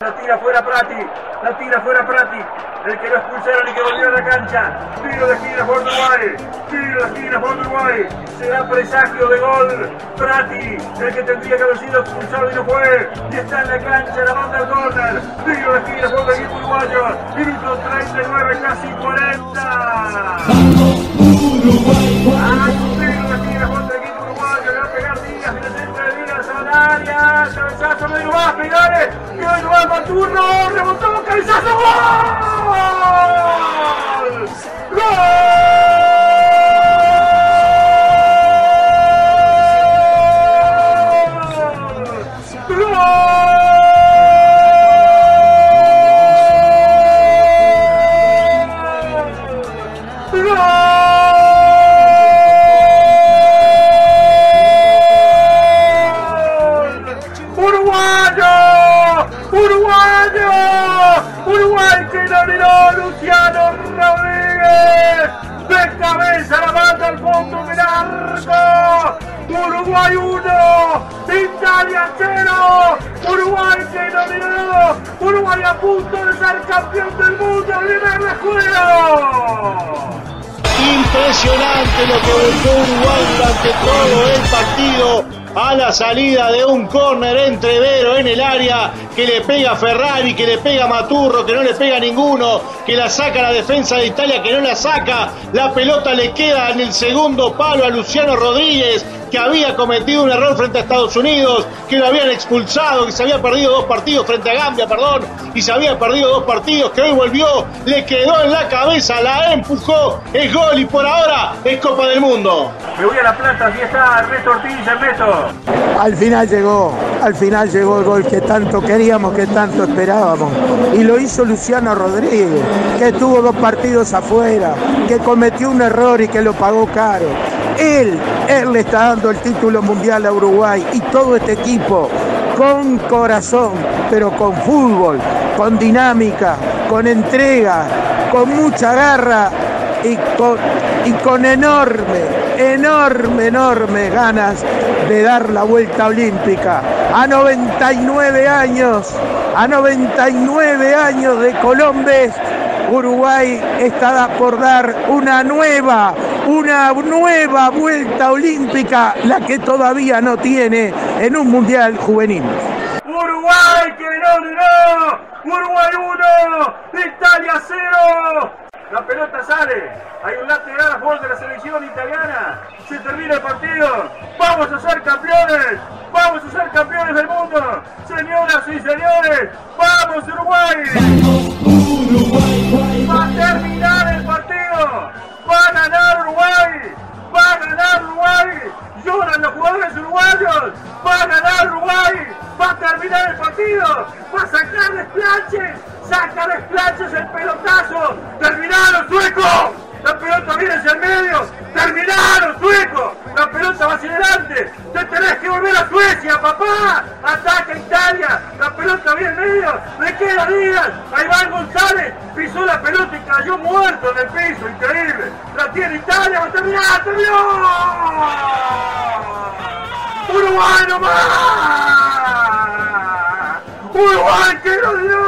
La tira fuera Prati, la tira fuera Prati, el que lo expulsaron y que volvió a la cancha. Tiro de esquina por Uruguay, tiro de esquina por Uruguay. Será presagio de gol. Prati, el que tendría que haber sido expulsado y no fue. Y está en la cancha, la banda al corner. Tiro de esquina por el equipo uruguayo. Minuto 39, casi 40. Uruguay, más, pegale. Que hoy no va Maturno. Rebotó, cabezazo, gol. ¡Gol! ¡Gol! ¡Uruguay que nominó Luciano Rodríguez! ¡De cabeza la manda al fondo del! ¡Uruguay 1! ¡Italia 0! ¡Uruguay que nominó! ¡Uruguay a punto de ser campeón del mundo! ¡Primer juego! Impresionante lo que buscó Uruguay durante todo el partido a la salida de un córner entrevero en el área que le pega Ferrari, que le pega Maturro, que no le pega ninguno, que la saca la defensa de Italia, que no la saca. La pelota le queda en el segundo palo a Luciano Rodríguez, que había cometido un error frente a Estados Unidos, que lo habían expulsado, que se había perdido dos partidos frente a Gambia, perdón, y se había perdido dos partidos, que hoy volvió, le quedó en la cabeza, la empujó, es gol y por ahora es Copa del Mundo. Me voy a La Plata, aquí está Ernesto Ortiz, Ernesto. Al final llegó, al final llegó el gol que tanto queríamos, que tanto esperábamos. Y lo hizo Luciano Rodríguez, que tuvo dos partidos afuera, que cometió un error y que lo pagó caro. Él, él le está dando el título mundial a Uruguay y todo este equipo con corazón, pero con fútbol, con dinámica, con entrega, con mucha garra y con, enorme, enorme, enorme ganas de dar la vuelta olímpica. A 99 años, a 99 años de Colombes, Uruguay está por dar una nueva, una nueva vuelta olímpica, la que todavía no tiene en un mundial juvenil. Uruguay que no no, Uruguay 1, Italia 0. La pelota sale, hay un lateral a favor de la selección italiana. Se termina el partido. Vamos a ser campeones. Vamos a ser campeones del mundo. Señoras y señores, vamos Uruguay. Va a uruguayos. Va a ganar Uruguay. Va a terminar el partido. Va a sacar desplanches. Saca desplanches el pelotazo. Terminaron sueco. La pelota viene hacia el medio. Terminaron sueco. La pelota va hacia adelante. Te tenés que volver a Suecia, papá. Ataca Italia. La pelota viene en medio. Le queda Díaz. Ahí va González. Pisó la pelota y cayó muerto en el piso. Increíble. La tiene Italia. Va a terminar. ¡Terminó! ¡Uruguay nomás! ¡Uruguay que no dio!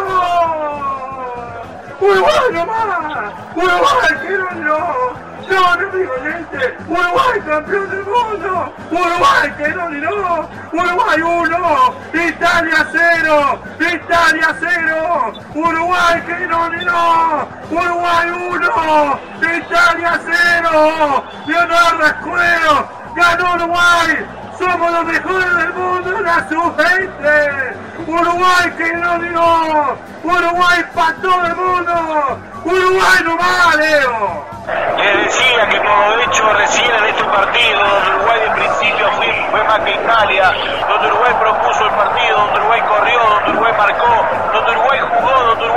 ¡Uruguay nomás! ¡Uruguay que no dio! ¡No, no digo gente! ¡Uruguay campeón del mundo! ¡Uruguay que no dio! ¡Uruguay 1! ¡Italia 0! ¡Italia 0! ¡Uruguay que no dio! ¡Uruguay 1! ¡Italia 0! ¡Leonardo Escuero! ¡Ganó Uruguay! ¡Somos los mejores del mundo en la sub-20! ¡Uruguay que no dio! ¡Uruguay para todo el mundo! ¡Uruguay no va, Leo! Les decía que como he hecho recién en este partido, donde Uruguay en principio fue, fue más que Italia, donde Uruguay propuso el partido, donde Uruguay corrió, donde Uruguay marcó, donde Uruguay jugó, donde Uruguay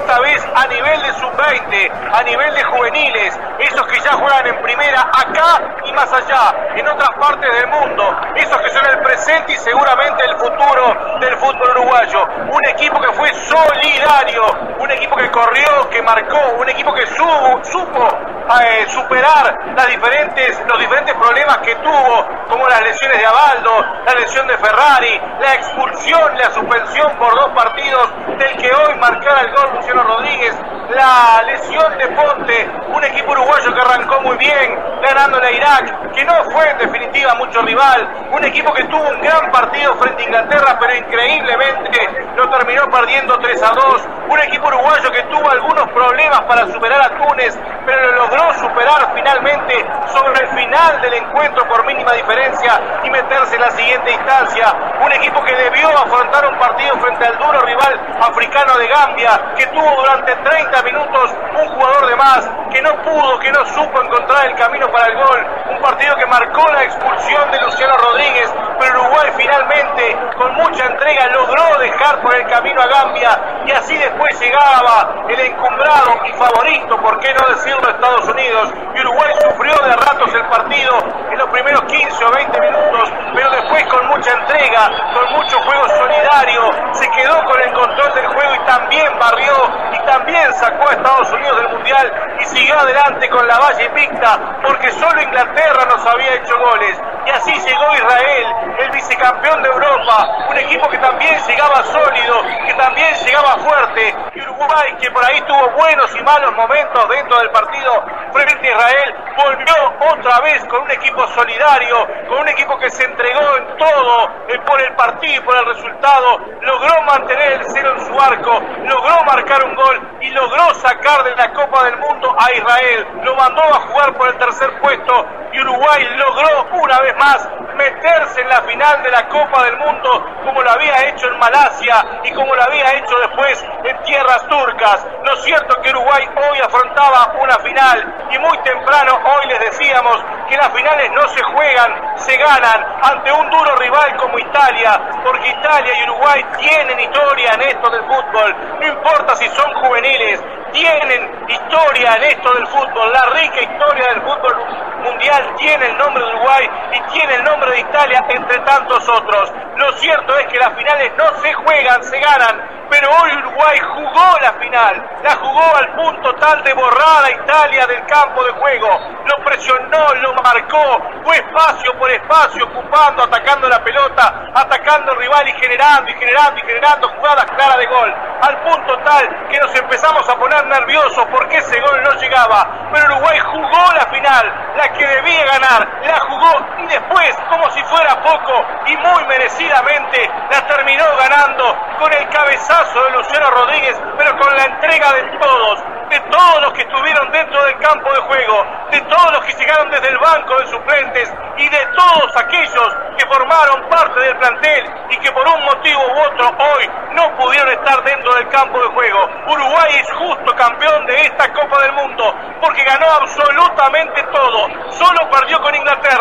esta vez a nivel de sub-20, a nivel de juveniles, esos que ya juegan en primera acá y más allá, en otras partes del mundo, esos que son el presente y seguramente el futuro del fútbol uruguayo. Un equipo que fue solidario, un equipo que corrió, que marcó, un equipo que subo, supo eh, superar las diferentes, los diferentes problemas que tuvo, como las lesiones de Abaldo, la lesión de Ferrari, la expulsión, la suspensión por dos partidos del que hoy marcara el gol Luciano Rodríguez, la lesión de Ponte, un equipo uruguayo que arrancó muy bien, ganándole a Irak, que no fue en definitiva mucho rival, un equipo que tuvo un gran partido frente a Inglaterra, pero increíblemente lo terminó perdiendo 3 a 2, un equipo uruguayo que tuvo algunos problemas para superar a Túnez, pero lo logró superar finalmente sobre el final del encuentro por mínima diferencia y meterse en la siguiente instancia, un equipo que debió afrontar un partido frente al duro rival africano de Gambia, que tuvo durante 30 minutos un jugador de más, que no pudo, que no supo encontrar el camino para el gol, un partido que marcó la expulsión de Luciano Rodríguez, pero Uruguay finalmente, con mucha entrega, logró dejar por el camino a Gambia y así después llegaba el encumbrado y favorito, por qué no decirlo, Estados Unidos. Y Uruguay sufrió de ratos el partido en los primeros 15 o 20 minutos, pero después con mucha con mucho juego solidario, se quedó con el control del juego y también barrió y también sacó a Estados Unidos del Mundial y siguió adelante con la valla invicta, porque solo Inglaterra nos había hecho goles. Y así llegó Israel, el vicecampeón de Europa, un equipo que también llegaba sólido, que también llegaba fuerte. Y Uruguay, que por ahí tuvo buenos y malos momentos dentro del partido frente a Israel, volvió otra vez con un equipo solidario, con un equipo que se entregó en todo eh, por el partido y por el resultado, logró mantener el cero en su arco, logró marcar un gol y logró sacar de la Copa del Mundo a Israel, lo mandó a jugar por el tercer puesto y Uruguay logró una vez más meterse en la final de la Copa del Mundo como lo había hecho en Malasia y como lo había hecho después en tierras turcas. Lo cierto que Uruguay hoy afrontaba una final y muy temprano hoy les decíamos que las finales no se juegan, se ganan ante un duro rival como Italia, porque Italia y Uruguay tienen historia en esto del fútbol, no importa si son juveniles, tienen historia en esto del fútbol, la rica historia del fútbol mundial tiene el nombre Y tiene el nombre de Italia entre tantos otros. Lo cierto es que las finales no se juegan, se ganan, pero hoy Uruguay jugó la final, la jugó al punto tal de borrar a Italia del campo de juego, lo presionó, lo marcó, fue espacio por espacio, ocupando, atacando la pelota, atacando al rival y generando y generando y generando jugadas claras de gol, al punto tal que nos empezamos a poner nerviosos porque ese gol no llegaba, pero Uruguay jugó la final, la que debía ganar, la jugó y después, como si fuera poco y muy merecidamente, la terminó ganando con el cabezazo de Luciano Rodríguez, pero con la entrega de todos, de todos los que estuvieron dentro del campo de juego, de todos los que llegaron desde el banco de suplentes y de todos aquellos que formaron parte del plantel y que por un motivo u otro hoy no pudieron estar dentro del campo de juego. Uruguay es justo campeón de esta Copa del Mundo porque ganó absolutamente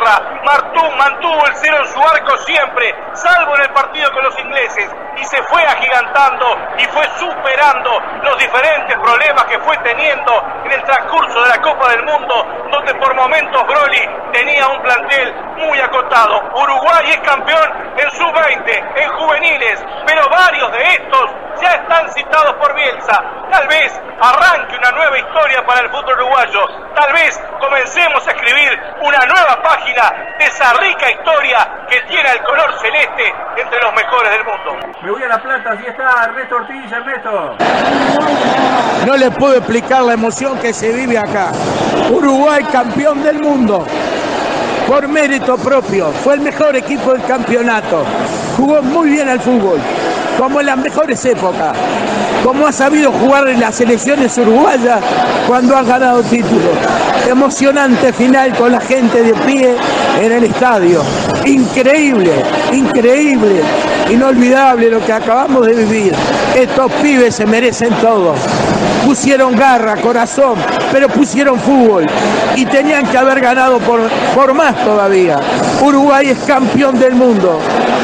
con Inglaterra. Martú mantuvo el cero en su arco siempre, salvo en el partido con los ingleses y se fue agigantando y fue superando los diferentes problemas que fue teniendo en el transcurso de la Copa del Mundo, donde por momentos Broly tenía un plantel muy acotado. Uruguay es campeón en sub-20, en juveniles, pero varios de estos ya están citados por Bielsa. Tal vez arranque una nueva historia para el fútbol uruguayo. Tal vez comencemos a escribir una nueva página de esa rica historia que tiene el color celeste entre los mejores del mundo. Me voy a la planta, así está Ernesto Ortiz, Ernesto. No le puedo explicar la emoción que se vive acá. Uruguay campeón del mundo. Por mérito propio. Fue el mejor equipo del campeonato. Jugó muy bien al fútbol. Como en las mejores épocas. Como ha sabido jugar en las selecciones uruguayas cuando han ganado títulos. Emocionante final con la gente de pie en el estadio. Increíble, increíble, inolvidable lo que acabamos de vivir. Estos pibes se merecen todo. Pusieron garra, corazón, pero pusieron fútbol y tenían que haber ganado por, por más todavía. Uruguay es campeón del mundo.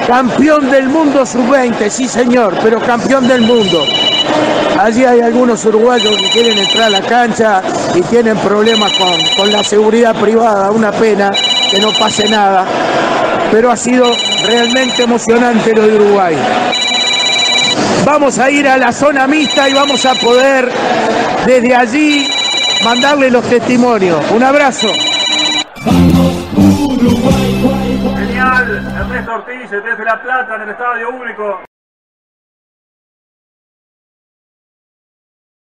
Campeón del mundo sub-20, sí señor, pero campeón del mundo. Allí hay algunos uruguayos que quieren entrar a la cancha y tienen problemas con, con la seguridad privada. Una pena que no pase nada. Pero ha sido realmente emocionante lo de Uruguay. Vamos a ir a la zona mixta y vamos a poder desde allí mandarle los testimonios. Un abrazo. Genial, Ernesto Ortiz desde La Plata en el Estadio Único.